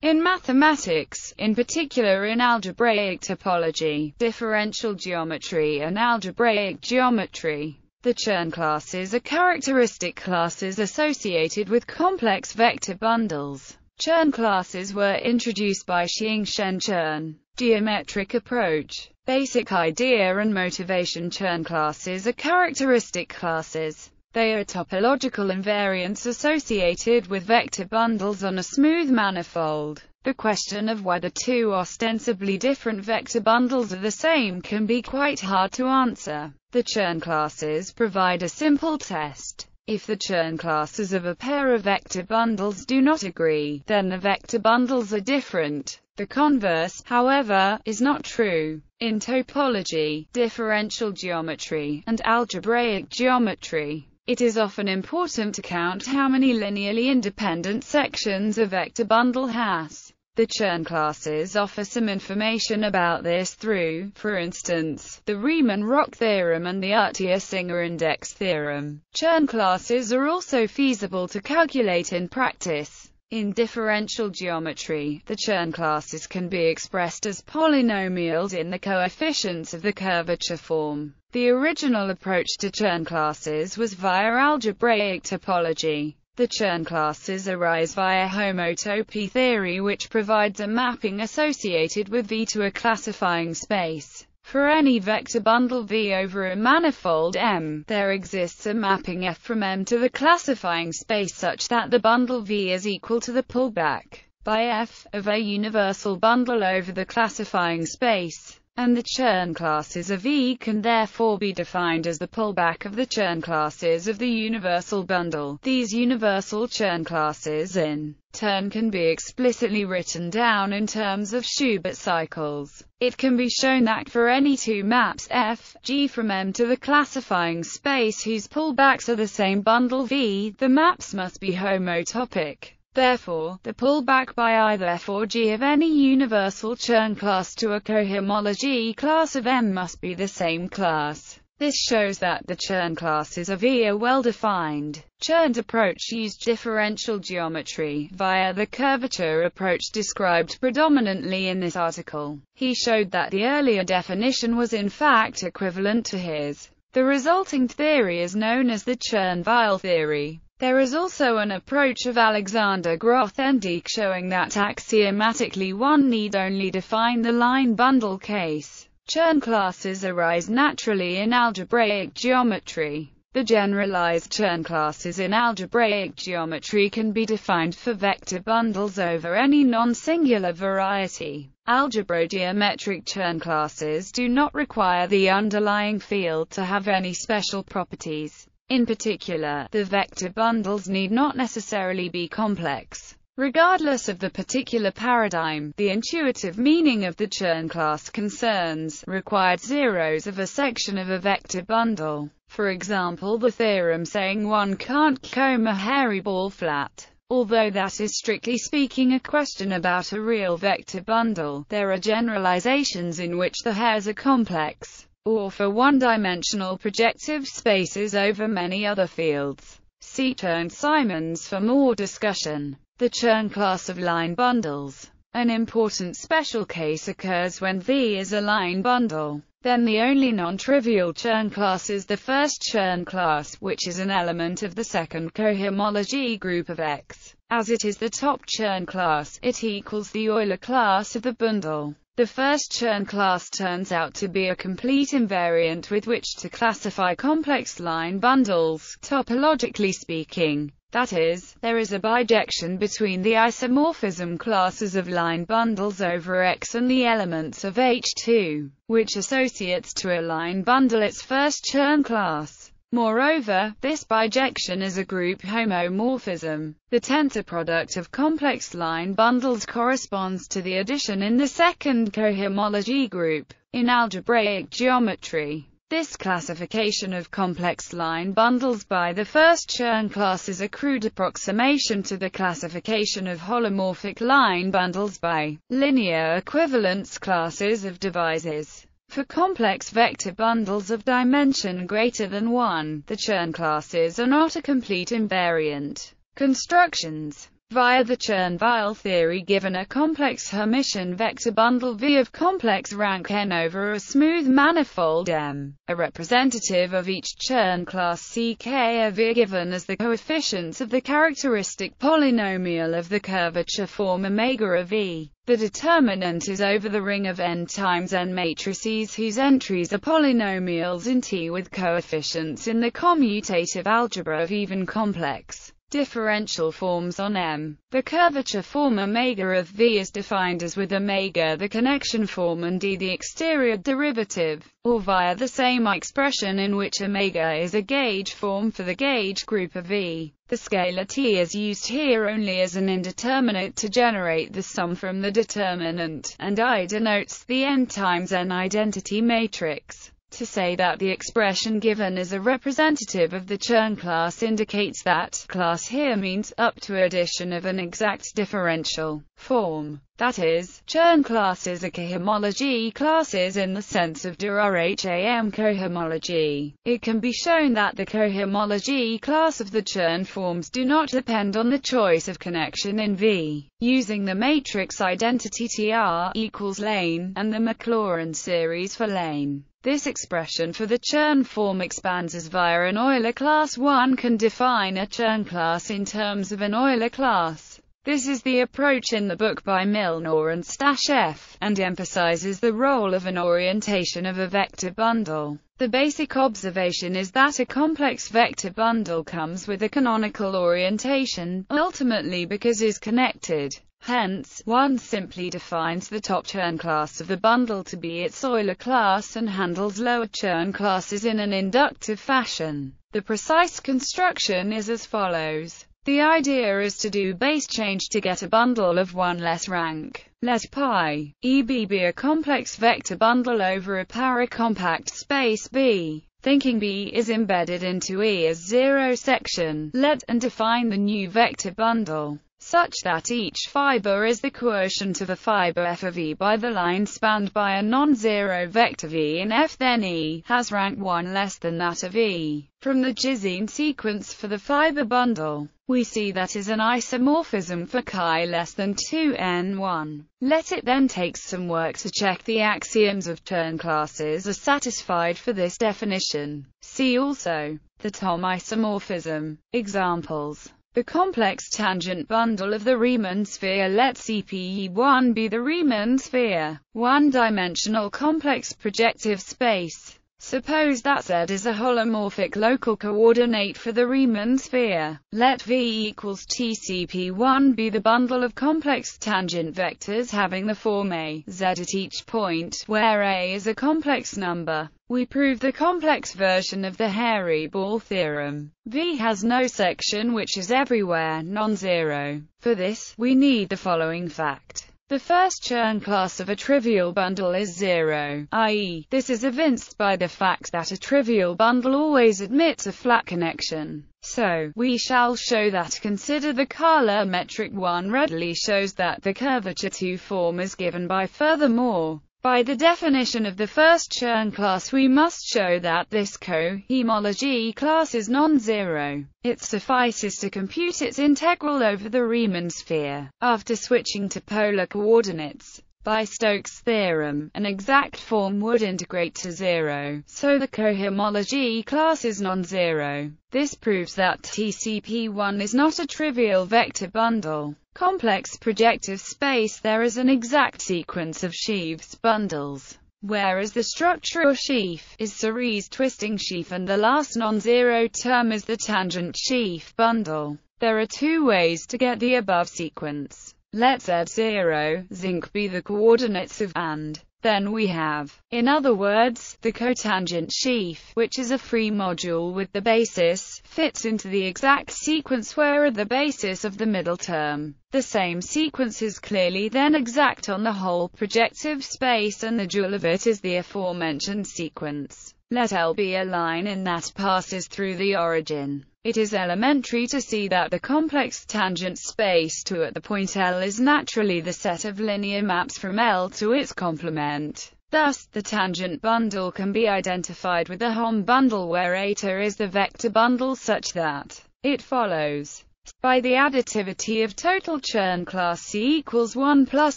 In mathematics, in particular in algebraic topology, differential geometry and algebraic geometry, the Chern classes are characteristic classes associated with complex vector bundles. Chern classes were introduced by Shiing-Shen Chern. Geometric approach. Basic idea and motivation Chern classes are characteristic classes. They are topological invariants associated with vector bundles on a smooth manifold. The question of whether two ostensibly different vector bundles are the same can be quite hard to answer. The Chern classes provide a simple test. If the Chern classes of a pair of vector bundles do not agree, then the vector bundles are different. The converse, however, is not true. In topology, differential geometry, and algebraic geometry, it is often important to count how many linearly independent sections a vector bundle has. The Chern classes offer some information about this through, for instance, the Riemann-Roch theorem and the Atiyah-Singer index theorem. Chern classes are also feasible to calculate in practice. In differential geometry, the Chern classes can be expressed as polynomials in the coefficients of the curvature form. The original approach to Chern classes was via algebraic topology. The Chern classes arise via homotopy theory which provides a mapping associated with V to a classifying space. For any vector bundle V over a manifold M, there exists a mapping F from M to the classifying space such that the bundle V is equal to the pullback by F of a universal bundle over the classifying space and the Chern classes of V can therefore be defined as the pullback of the Chern classes of the universal bundle. These universal Chern classes in turn can be explicitly written down in terms of Schubert cycles. It can be shown that for any two maps F, G from M to the classifying space whose pullbacks are the same bundle V, the maps must be homotopic. Therefore, the pullback by either f or g of any universal Chern class to a cohomology class of M must be the same class. This shows that the Chern classes of E are well defined. Chern's approach used differential geometry, via the curvature approach described predominantly in this article. He showed that the earlier definition was in fact equivalent to his. The resulting theory is known as the Chern-Weil theory. There is also an approach of Alexander Grothendieck showing that axiomatically one need only define the line bundle case. Chern classes arise naturally in algebraic geometry. The generalized Chern classes in algebraic geometry can be defined for vector bundles over any non-singular variety. Algebrogeometric Chern classes do not require the underlying field to have any special properties. In particular, the vector bundles need not necessarily be complex. Regardless of the particular paradigm, the intuitive meaning of the Chern class concerns required zeros of a section of a vector bundle. For example the theorem saying one can't comb a hairy ball flat. Although that is strictly speaking a question about a real vector bundle, there are generalizations in which the hairs are complex or for one-dimensional projective spaces over many other fields. See Chern-Simons for more discussion. The Chern class of line bundles. An important special case occurs when V is a line bundle. Then the only non-trivial Chern class is the first Chern class, which is an element of the second cohomology group of X. As it is the top Chern class, it equals the Euler class of the bundle. The first Chern class turns out to be a complete invariant with which to classify complex line bundles, topologically speaking. That is, there is a bijection between the isomorphism classes of line bundles over X and the elements of H2, which associates to a line bundle its first Chern class. Moreover, this bijection is a group homomorphism. The tensor product of complex line bundles corresponds to the addition in the second cohomology group. In algebraic geometry, this classification of complex line bundles by the first Chern class is a crude approximation to the classification of holomorphic line bundles by linear equivalence classes of divisors. For complex vector bundles of dimension greater than 1, the Chern classes are not a complete invariant. Constructions Via the Chern-Weil theory given a complex Hermitian vector bundle V of complex rank n over a smooth manifold M, a representative of each Chern class CK of V given as the coefficients of the characteristic polynomial of the curvature form omega of V. The determinant is over the ring of n times n matrices whose entries are polynomials in T with coefficients in the commutative algebra of even complex differential forms on M. The curvature form omega of V is defined as with omega the connection form and d the exterior derivative, or via the same expression in which omega is a gauge form for the gauge group of V. The scalar t is used here only as an indeterminate to generate the sum from the determinant, and I denotes the n times n identity matrix. To say that the expression given is a representative of the Chern class indicates that class here means up to addition of an exact differential form. That is, Chern classes are cohomology classes in the sense of de Rham cohomology. It can be shown that the cohomology class of the Chern forms do not depend on the choice of connection in V. Using the matrix identity TR equals lane, and the Maclaurin series for lane. This expression for the Chern form expands as via an Euler class. One can define a Chern class in terms of an Euler class. This is the approach in the book by Milnor and Stasheff, and emphasizes the role of an orientation of a vector bundle. The basic observation is that a complex vector bundle comes with a canonical orientation, ultimately because is connected. Hence, one simply defines the top Chern class of the bundle to be its Euler class and handles lower Chern classes in an inductive fashion. The precise construction is as follows. The idea is to do base change to get a bundle of one less rank. Let pi EB be a complex vector bundle over a paracompact space B. Thinking B is embedded into E as zero section, let and define the new vector bundle such that each fiber is the quotient of a fiber f of E by the line spanned by a non-zero vector V in F then E has rank 1 less than that of E. From the Gysin sequence for the fiber bundle, we see that is an isomorphism for chi less than 2n1. Let it then take some work to check the axioms of Chern classes are satisfied for this definition. See also the Thom isomorphism. Examples the complex tangent bundle of the Riemann sphere let CPE1 be the Riemann sphere, one-dimensional complex projective space. Suppose that Z is a holomorphic local coordinate for the Riemann sphere. Let V equals TCP1 be the bundle of complex tangent vectors having the form A, Z at each point, where A is a complex number. We prove the complex version of the hairy-ball theorem. V has no section which is everywhere non-zero. For this, we need the following fact. The first Chern class of a trivial bundle is zero, i.e., this is evinced by the fact that a trivial bundle always admits a flat connection. So, we shall show that consider the Kähler metric 1 readily shows that the curvature 2 form is given by furthermore. By the definition of the first Chern class we must show that this cohomology class is non-zero. It suffices to compute its integral over the Riemann sphere. After switching to polar coordinates, by Stokes' theorem, an exact form would integrate to zero, so the cohomology class is non-zero. This proves that TCP1 is not a trivial vector bundle complex projective space there is an exact sequence of sheaves bundles, whereas the structural sheaf is series twisting sheaf and the last non-zero term is the tangent sheaf bundle. There are two ways to get the above sequence. Let Z0, zinc be the coordinates of and then we have, in other words, the cotangent sheaf, which is a free module with the basis, fits into the exact sequence where are the basis of the middle term. The same sequence is clearly then exact on the whole projective space and the dual of it is the aforementioned sequence. Let L be a line in that passes through the origin. It is elementary to see that the complex tangent space to at the point L is naturally the set of linear maps from L to its complement. Thus, the tangent bundle can be identified with the Hom bundle where eta is the vector bundle such that it follows by the additivity of total Chern class C equals 1 plus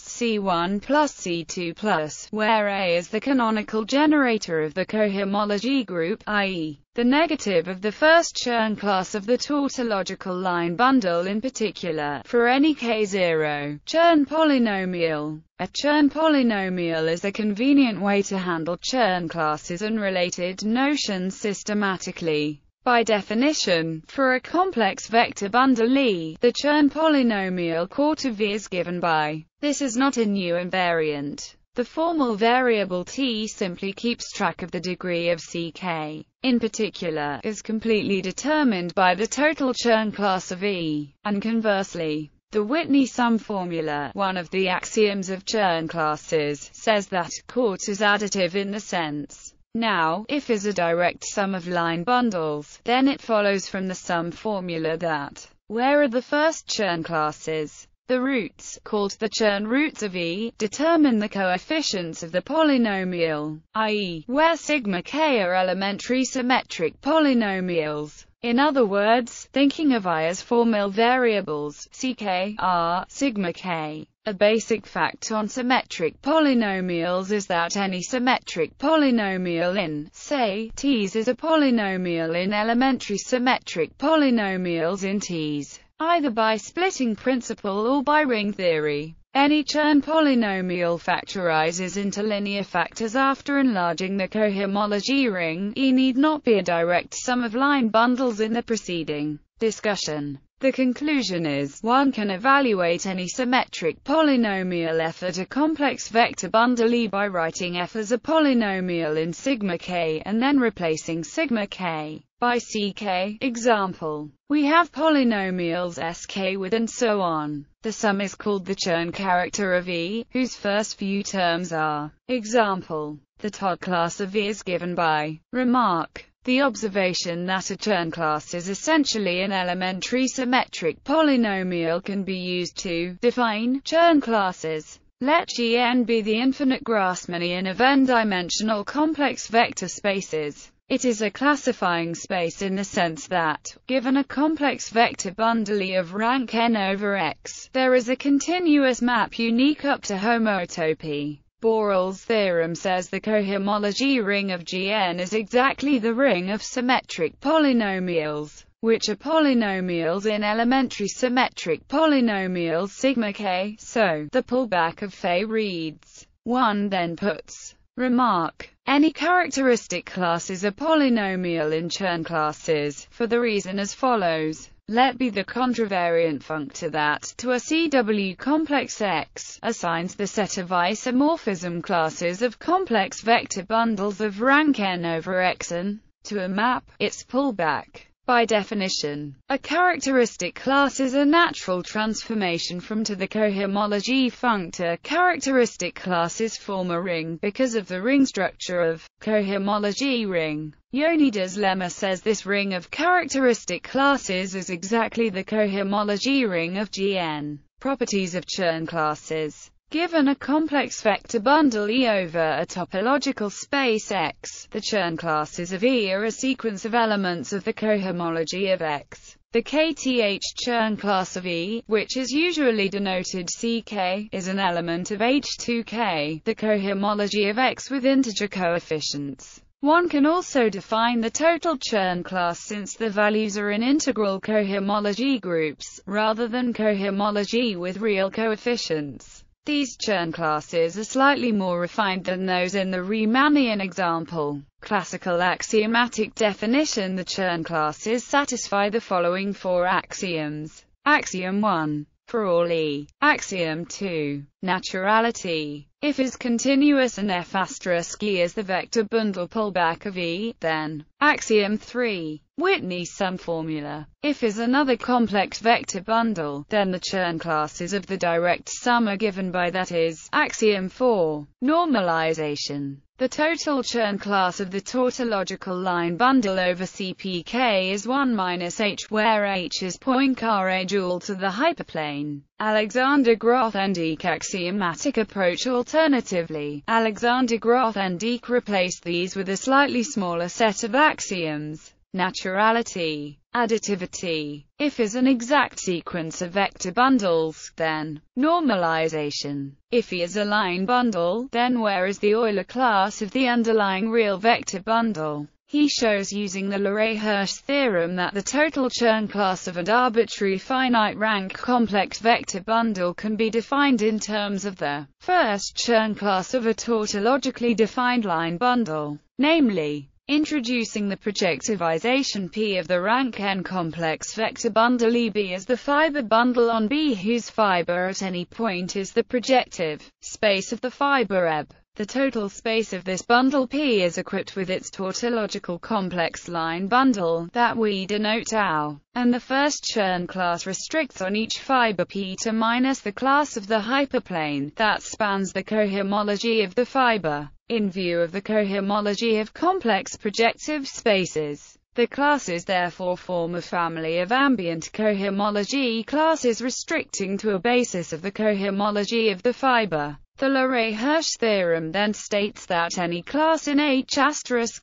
C1 plus C2 plus, where A is the canonical generator of the cohomology group, i.e., the negative of the first Chern class of the tautological line bundle in particular, for any k0 Chern polynomial. A Chern polynomial is a convenient way to handle Chern classes and related notions systematically. By definition, for a complex vector bundle E, the Chern polynomial quarter V is given by. This is not a new invariant. The formal variable t simply keeps track of the degree of ck. In particular, is completely determined by the total Chern class of E, and conversely. The Whitney sum formula, one of the axioms of Chern classes, says that court is additive in the sense now, if is a direct sum of line bundles, then it follows from the sum formula that, where are the first Chern classes, the roots, called the Chern roots of E, determine the coefficients of the polynomial, i.e., where sigma k are elementary symmetric polynomials. In other words, thinking of I as formal variables, ck, r, sigma k, a basic fact on symmetric polynomials is that any symmetric polynomial in, say, T's is a polynomial in elementary symmetric polynomials in T's, either by splitting principle or by ring theory. Any Chern polynomial factorizes into linear factors after enlarging the cohomology ring. E need not be a direct sum of line bundles in the preceding discussion. The conclusion is, one can evaluate any symmetric polynomial f at a complex vector bundle E by writing f as a polynomial in sigma k, and then replacing sigma k by ck. Example. We have polynomials sk with and so on. The sum is called the Chern character of E, whose first few terms are. Example. The Todd class of E is given by remark. The observation that a Chern class is essentially an elementary symmetric polynomial can be used to define Chern classes. Let Gn be the infinite Grassmannian of n-dimensional complex vector spaces. It is a classifying space in the sense that, given a complex vector bundle of rank n over x, there is a continuous map unique up to homotopy. Borel's theorem says the cohomology ring of Gn is exactly the ring of symmetric polynomials, which are polynomials in elementary symmetric polynomials sigma k, so, the pullback of Fay reads. One then puts Remark. Any characteristic class is a polynomial in Chern classes, for the reason as follows. Let be the contravariant functor that, to a CW complex X, assigns the set of isomorphism classes of complex vector bundles of rank n over Xn, to a map, its pullback. By definition, a characteristic class is a natural transformation from to the cohomology functor. Characteristic classes form a ring because of the ring structure of cohomology ring. Leonidas lemma says this ring of characteristic classes is exactly the cohomology ring of Gn. Properties of Chern classes Given a complex vector bundle E over a topological space X, the Chern classes of E are a sequence of elements of the cohomology of X. The kth Chern class of E, which is usually denoted Ck, is an element of H2k, the cohomology of X with integer coefficients. One can also define the total Chern class since the values are in integral cohomology groups, rather than cohomology with real coefficients. These Chern classes are slightly more refined than those in the Riemannian example. Classical axiomatic definition The Chern classes satisfy the following four axioms. Axiom 1 for all E. Axiom 2. Naturality. If is continuous and f asterisk E is the vector bundle pullback of E, then Axiom 3. Whitney sum formula. If is another complex vector bundle, then the Chern classes of the direct sum are given by that is Axiom 4. Normalization. The total Chern class of the tautological line bundle over CPK is 1 minus h, where h is Poincare dual to the hyperplane. Alexander Grothendieck axiomatic approach Alternatively, Alexander Grothendieck replaced these with a slightly smaller set of axioms. naturality, additivity. If is an exact sequence of vector bundles, then normalization. If E is a line bundle, then where is the Euler class of the underlying real vector bundle? He shows using the Leray-Hirsch theorem that the total Chern class of an arbitrary finite rank complex vector bundle can be defined in terms of the first Chern class of a tautologically defined line bundle, namely, introducing the projectivization P of the rank n complex vector bundle EB as the fiber bundle on B whose fiber at any point is the projective space of the fiber EB. The total space of this bundle P is equipped with its tautological complex line bundle, that we denote tau, and the first Chern class restricts on each fiber P to minus the class of the hyperplane, that spans the cohomology of the fiber, in view of the cohomology of complex projective spaces. The classes therefore form a family of ambient cohomology classes restricting to a basis of the cohomology of the fiber. The Leray-Hirsch theorem then states that any class in H**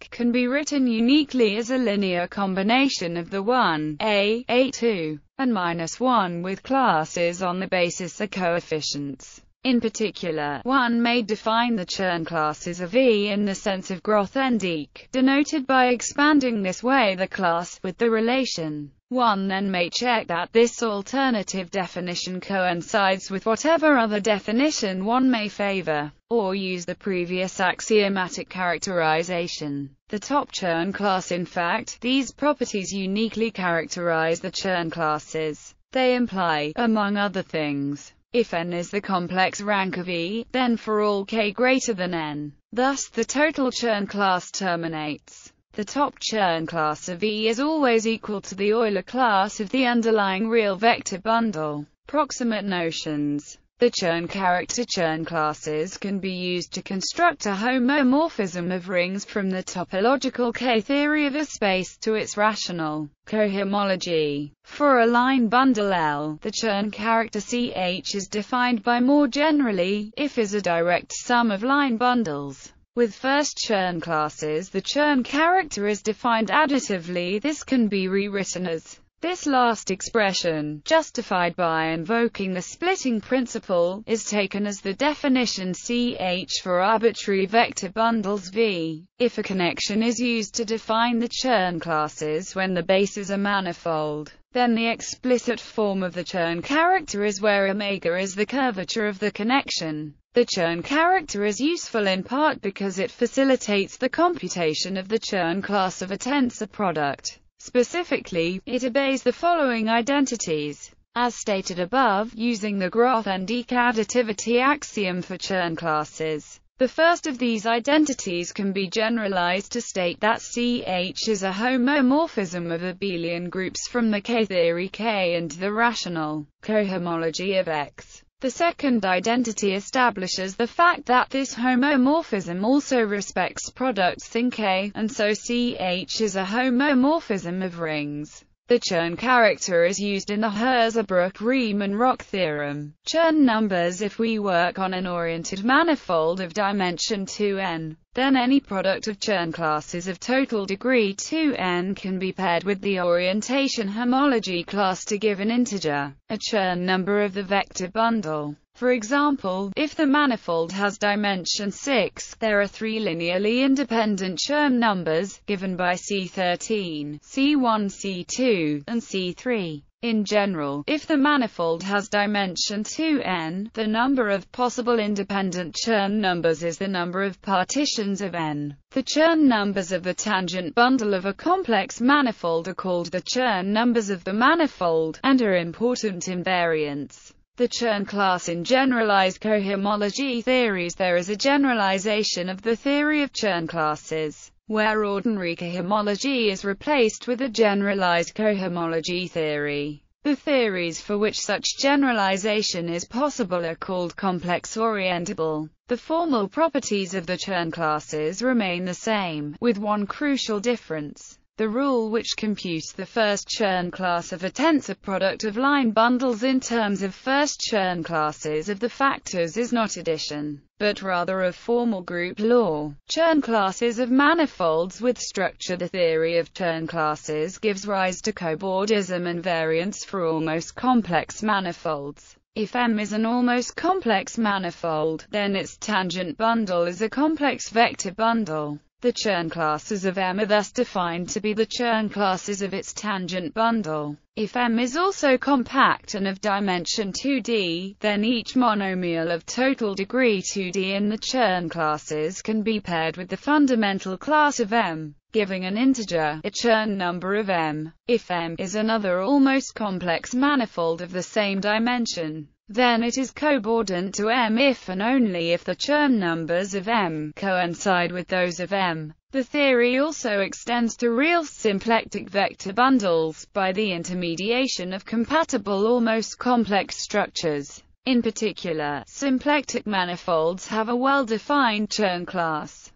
can be written uniquely as a linear combination of the 1, a, a2, and minus 1 with classes on the basis of coefficients. In particular, one may define the Chern classes of E in the sense of Grothendieck, denoted by expanding this way the class, with the relation. One then may check that this alternative definition coincides with whatever other definition one may favor, or use the previous axiomatic characterization. The top Chern class In fact, these properties uniquely characterize the Chern classes. They imply, among other things, if n is the complex rank of E, then for all k greater than n. Thus the total Chern class terminates. The top Chern class of E is always equal to the Euler class of the underlying real vector bundle. Proximate notions the Chern character Chern classes can be used to construct a homomorphism of rings from the topological K-theory of a space to its rational cohomology. For a line bundle L, the Chern character CH is defined by more generally, if is a direct sum of line bundles. With first Chern classes the Chern character is defined additively this can be rewritten as this last expression, justified by invoking the splitting principle, is taken as the definition CH for arbitrary vector bundles V. If a connection is used to define the Chern classes when the base is a manifold, then the explicit form of the Chern character is where omega is the curvature of the connection. The Chern character is useful in part because it facilitates the computation of the Chern class of a tensor product. Specifically, it obeys the following identities. As stated above, using the Grothendieck additivity axiom for Chern classes. The first of these identities can be generalized to state that CH is a homomorphism of abelian groups from the K-theory K and the rational cohomology of X. The second identity establishes the fact that this homomorphism also respects products in K, and so CH is a homomorphism of rings. The Chern character is used in the Hirzebruch-Riemann-Roch theorem. Chern numbers If we work on an oriented manifold of dimension 2n, then any product of Chern classes of total degree 2n can be paired with the orientation homology class to give an integer, a Chern number of the vector bundle. For example, if the manifold has dimension 6, there are three linearly independent Chern numbers, given by C13, C1, C2, and C3. In general, if the manifold has dimension 2n, the number of possible independent Chern numbers is the number of partitions of n. The Chern numbers of the tangent bundle of a complex manifold are called the Chern numbers of the manifold, and are important invariants. The Chern class in generalized cohomology theories There is a generalization of the theory of Chern classes where ordinary cohomology is replaced with a generalized cohomology theory. The theories for which such generalization is possible are called complex orientable. The formal properties of the Chern classes remain the same, with one crucial difference. The rule which computes the first Chern class of a tensor product of line bundles in terms of first Chern classes of the factors is not addition, but rather a formal group law. Chern classes of manifolds with structure The theory of Chern classes gives rise to cobordism invariants for almost complex manifolds. If M is an almost complex manifold, then its tangent bundle is a complex vector bundle. The Chern classes of M are thus defined to be the Chern classes of its tangent bundle. If M is also compact and of dimension 2D, then each monomial of total degree 2D in the Chern classes can be paired with the fundamental class of M, giving an integer, a Chern number of M. If M is another almost complex manifold of the same dimension, then it is cobordant to M if and only if the Chern numbers of M coincide with those of M. The theory also extends to real symplectic vector bundles, by the intermediation of compatible almost complex structures. In particular, symplectic manifolds have a well-defined Chern class.